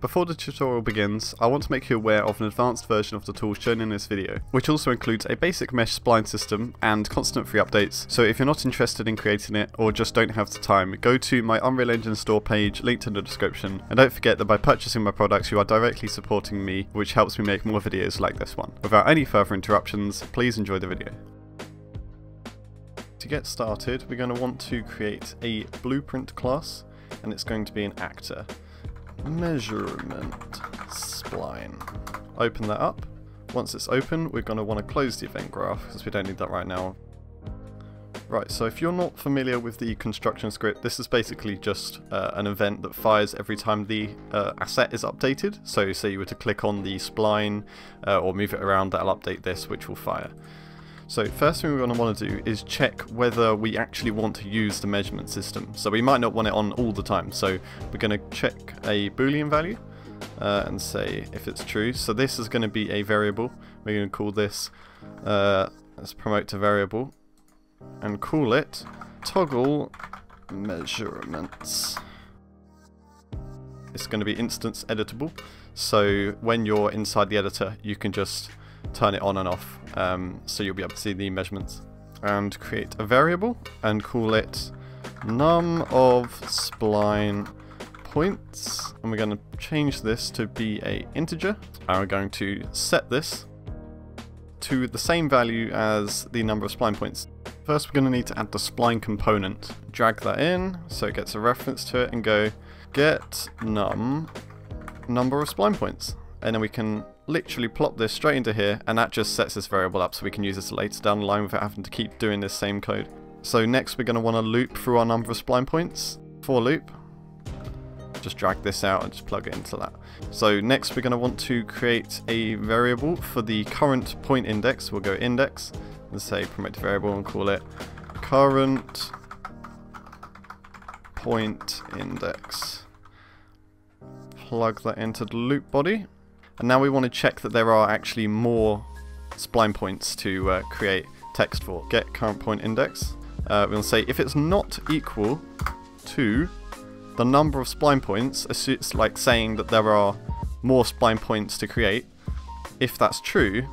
Before the tutorial begins, I want to make you aware of an advanced version of the tool shown in this video, which also includes a basic mesh spline system and constant free updates, so if you're not interested in creating it or just don't have the time, go to my Unreal Engine store page linked in the description, and don't forget that by purchasing my products you are directly supporting me, which helps me make more videos like this one. Without any further interruptions, please enjoy the video. To get started, we're going to want to create a blueprint class, and it's going to be an actor measurement spline. Open that up. Once it's open, we're going to want to close the event graph because we don't need that right now. Right, so if you're not familiar with the construction script, this is basically just uh, an event that fires every time the uh, asset is updated. So say you were to click on the spline uh, or move it around, that'll update this, which will fire. So first thing we're going to want to do is check whether we actually want to use the measurement system. So we might not want it on all the time. So we're going to check a boolean value uh, and say if it's true. So this is going to be a variable. We're going to call this, uh, let's promote to variable, and call it toggle measurements. It's going to be instance editable. So when you're inside the editor, you can just turn it on and off um, so you'll be able to see the measurements and create a variable and call it num of spline points and we're going to change this to be a integer and we're going to set this to the same value as the number of spline points. First we're going to need to add the spline component. Drag that in so it gets a reference to it and go get num number of spline points and then we can literally plop this straight into here and that just sets this variable up so we can use this later down the line without having to keep doing this same code. So next we're going to want to loop through our number of spline points. For loop. Just drag this out and just plug it into that. So next we're going to want to create a variable for the current point index. We'll go index and say promote variable and call it current point index. Plug that into the loop body and now we want to check that there are actually more spline points to uh, create text for. Get current point index. Uh, we'll say if it's not equal to the number of spline points, it's like saying that there are more spline points to create. If that's true,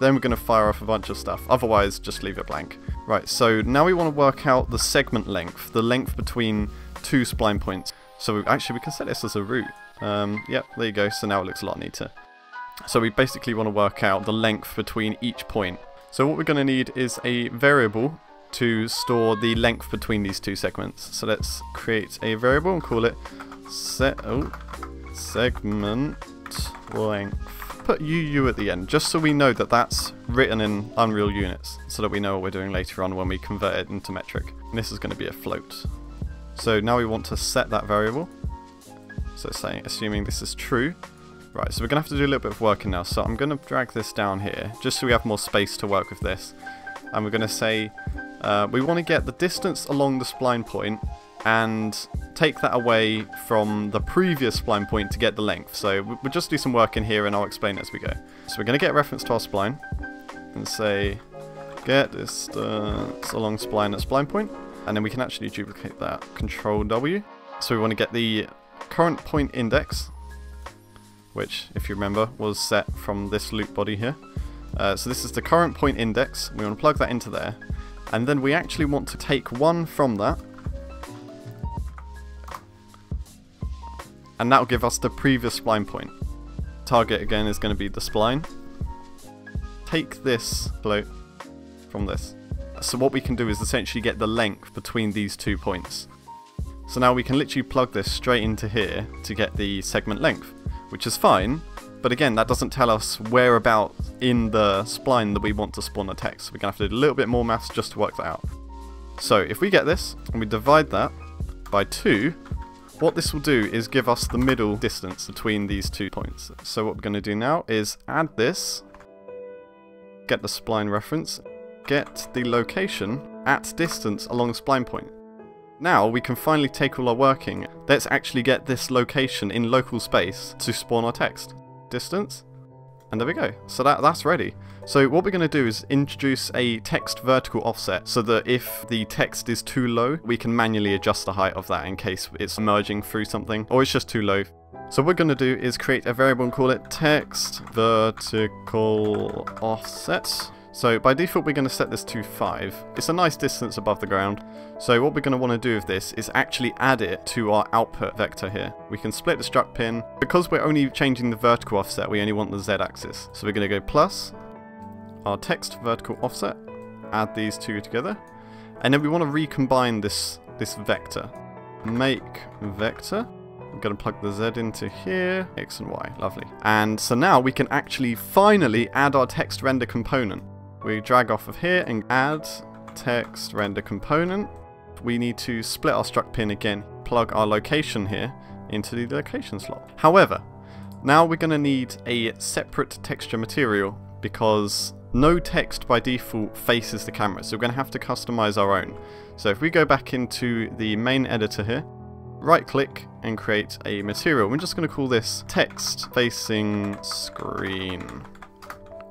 then we're going to fire off a bunch of stuff. Otherwise, just leave it blank. Right, so now we want to work out the segment length, the length between two spline points. So actually we can set this as a root. Um, yep, there you go. So now it looks a lot neater. So we basically want to work out the length between each point. So what we're going to need is a variable to store the length between these two segments. So let's create a variable and call it set oh, segment length. Put UU at the end, just so we know that that's written in Unreal units, so that we know what we're doing later on when we convert it into metric. And this is going to be a float. So now we want to set that variable. So saying, assuming this is true. Right, so we're going to have to do a little bit of working now. So I'm going to drag this down here, just so we have more space to work with this. And we're going to say, uh, we want to get the distance along the spline point and take that away from the previous spline point to get the length. So we'll just do some work in here and I'll explain as we go. So we're going to get reference to our spline and say get distance along spline at spline point and then we can actually duplicate that. Control W. So we want to get the current point index, which, if you remember, was set from this loop body here. Uh, so this is the current point index. We want to plug that into there. And then we actually want to take one from that. And that will give us the previous spline point. Target, again, is going to be the spline. Take this float from this. So what we can do is essentially get the length between these two points. So now we can literally plug this straight into here to get the segment length, which is fine, but again, that doesn't tell us where about in the spline that we want to spawn the text. We're going to have to do a little bit more maths just to work that out. So if we get this, and we divide that by 2, what this will do is give us the middle distance between these two points. So what we're going to do now is add this, get the spline reference, get the location at distance along spline point. Now we can finally take all our working. Let's actually get this location in local space to spawn our text. Distance. And there we go. So that that's ready. So what we're going to do is introduce a text vertical offset so that if the text is too low, we can manually adjust the height of that in case it's merging through something or it's just too low. So what we're going to do is create a variable and call it text vertical offset. So by default we're going to set this to 5. It's a nice distance above the ground. So what we're going to want to do with this is actually add it to our output vector here. We can split the struct pin. Because we're only changing the vertical offset, we only want the z axis. So we're going to go plus our text vertical offset, add these two together, and then we want to recombine this, this vector. Make vector. I'm going to plug the Z into here, X and Y, lovely. And so now we can actually finally add our text render component. We drag off of here and add text render component. We need to split our struct pin again, plug our location here into the location slot. However, now we're going to need a separate texture material because no text by default faces the camera, so we're going to have to customize our own. So if we go back into the main editor here, right click and create a material. We're just going to call this text facing screen.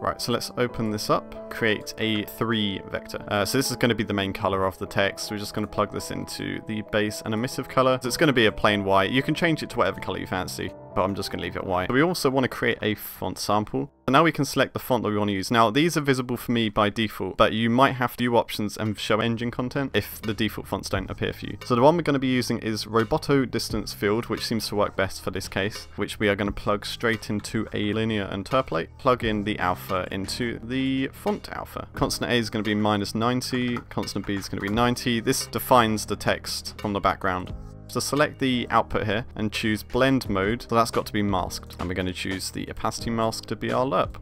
Right, so let's open this up, create a 3 vector. Uh, so this is going to be the main color of the text. We're just going to plug this into the base and emissive color. So it's going to be a plain white. You can change it to whatever color you fancy but I'm just going to leave it white. we also want to create a font sample. So now we can select the font that we want to use. Now these are visible for me by default, but you might have to do options and show engine content if the default fonts don't appear for you. So the one we're going to be using is Roboto Distance Field, which seems to work best for this case, which we are going to plug straight into a linear interpolate, plug in the alpha into the font alpha. Constant A is going to be minus 90, constant B is going to be 90. This defines the text from the background. So select the output here and choose blend mode, so that's got to be masked. And we're going to choose the opacity mask to be our lerp.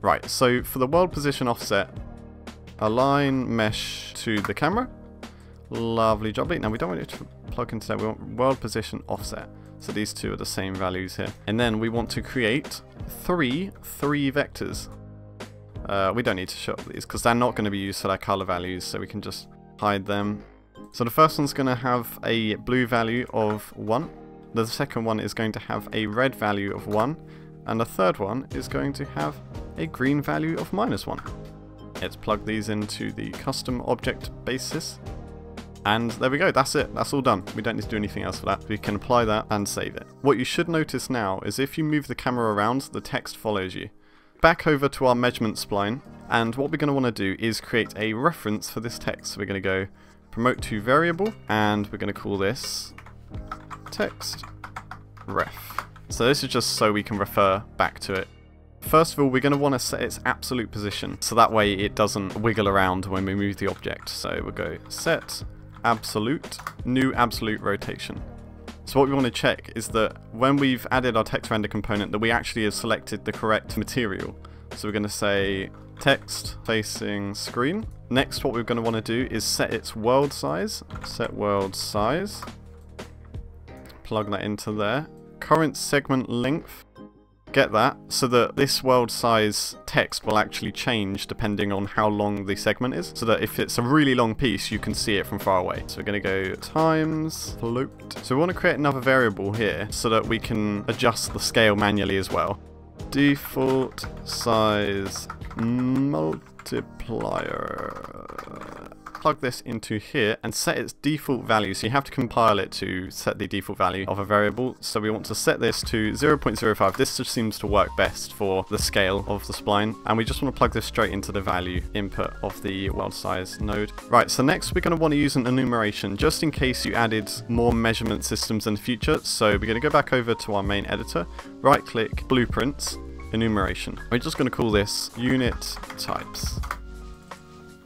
Right, so for the world position offset, align mesh to the camera. Lovely jubbly. Now we don't want it to plug into that, we want world position offset. So these two are the same values here. And then we want to create three, three vectors. Uh, we don't need to show up these because they're not going to be used for their color values, so we can just hide them so the first one's going to have a blue value of 1, the second one is going to have a red value of 1, and the third one is going to have a green value of minus 1. Let's plug these into the custom object basis. And there we go, that's it, that's all done. We don't need to do anything else for that. We can apply that and save it. What you should notice now is if you move the camera around, the text follows you. Back over to our measurement spline, and what we're going to want to do is create a reference for this text. So we're going to go promote to variable, and we're going to call this text ref. So this is just so we can refer back to it. First of all, we're going to want to set its absolute position, so that way it doesn't wiggle around when we move the object. So we'll go set absolute, new absolute rotation. So what we want to check is that when we've added our text render component that we actually have selected the correct material. So we're going to say text facing screen. Next, what we're going to want to do is set its world size. Set world size. Plug that into there. Current segment length. Get that, so that this world size text will actually change depending on how long the segment is. So that if it's a really long piece, you can see it from far away. So we're going to go times float. So we want to create another variable here so that we can adjust the scale manually as well. Default size multiplier. Plug this into here and set its default value. So you have to compile it to set the default value of a variable. So we want to set this to 0.05. This just seems to work best for the scale of the spline. And we just want to plug this straight into the value input of the world size node. Right, so next we're going to want to use an enumeration just in case you added more measurement systems in the future. So we're going to go back over to our main editor, right click, blueprints, enumeration. We're just going to call this unit types.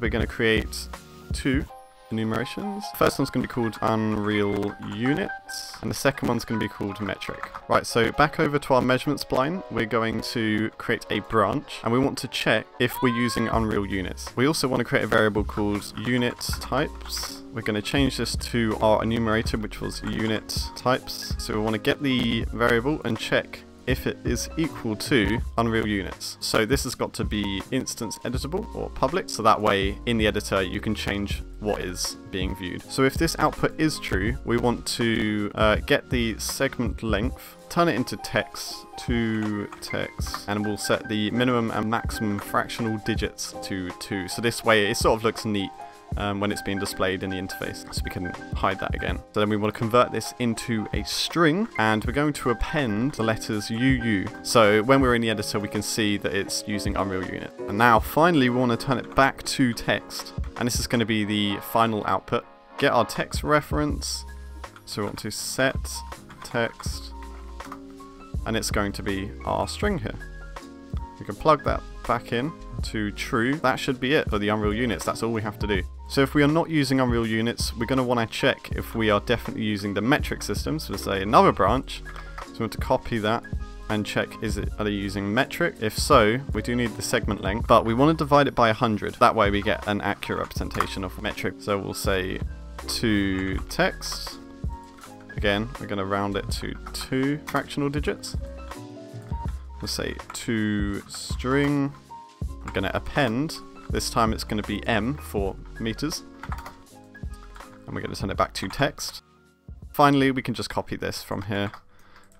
We're going to create two enumerations. First one's going to be called Unreal Units, and the second one's going to be called Metric. Right, so back over to our measurement spline, we're going to create a branch, and we want to check if we're using Unreal Units. We also want to create a variable called Unit Types. We're going to change this to our enumerator, which was Unit Types. So we want to get the variable and check if it is equal to Unreal Units. So this has got to be instance editable or public, so that way in the editor you can change what is being viewed. So if this output is true, we want to uh, get the segment length, turn it into text to text, and we'll set the minimum and maximum fractional digits to 2. So this way it sort of looks neat um, when it's being displayed in the interface. So we can hide that again. So then we want to convert this into a string and we're going to append the letters UU. So when we're in the editor we can see that it's using Unreal Unit. And now finally we want to turn it back to text. And this is going to be the final output. Get our text reference. So we want to set text and it's going to be our string here. We can plug that back in to true. That should be it for the Unreal units. That's all we have to do. So if we are not using Unreal units, we're going to want to check if we are definitely using the metric system. So we'll say another branch. So we want to copy that and check is it are they using metric? If so we do need the segment length but we want to divide it by 100 that way we get an accurate representation of metric. So we'll say to text again we're going to round it to two fractional digits. We'll say to string. I'm going to append this time it's going to be m for meters and we're going to turn it back to text finally we can just copy this from here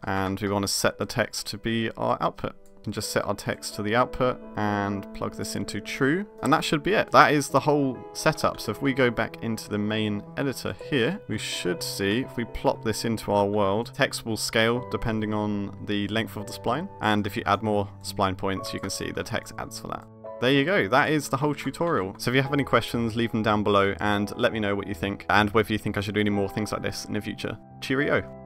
and we want to set the text to be our output. And just set our text to the output and plug this into true and that should be it. That is the whole setup. So if we go back into the main editor here, we should see if we plop this into our world, text will scale depending on the length of the spline and if you add more spline points you can see the text adds for that. There you go, that is the whole tutorial. So if you have any questions, leave them down below and let me know what you think and whether you think I should do any more things like this in the future. Cheerio!